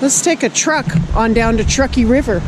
Let's take a truck on down to Truckee River.